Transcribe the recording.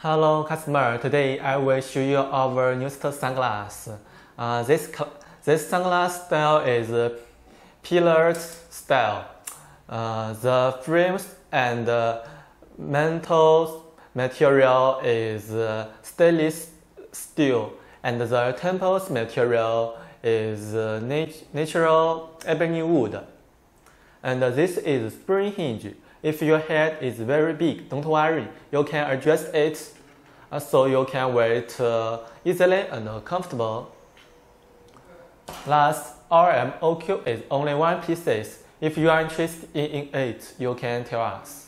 Hello customer, today I will show you our newest sunglass. Uh, this, this sunglass style is pilot style. Uh, the frames and uh, mantle material is uh, stainless steel and the temples material is uh, nat natural ebony wood. And this is spring hinge. If your head is very big, don't worry, you can adjust it uh, so you can wear it uh, easily and comfortable. Last, our MOQ is only one piece. If you are interested in it, you can tell us.